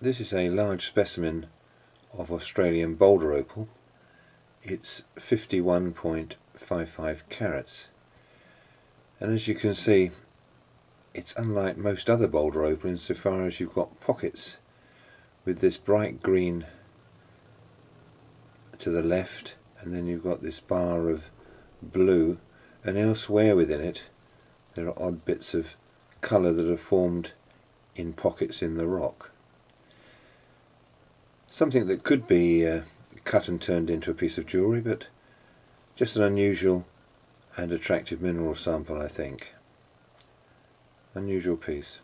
this is a large specimen of Australian boulder opal. It's 51.55 carats and as you can see it's unlike most other boulder opal insofar as you've got pockets with this bright green to the left and then you've got this bar of blue and elsewhere within it there are odd bits of colour that are formed in pockets in the rock. Something that could be uh, cut and turned into a piece of jewellery but just an unusual and attractive mineral sample I think. Unusual piece.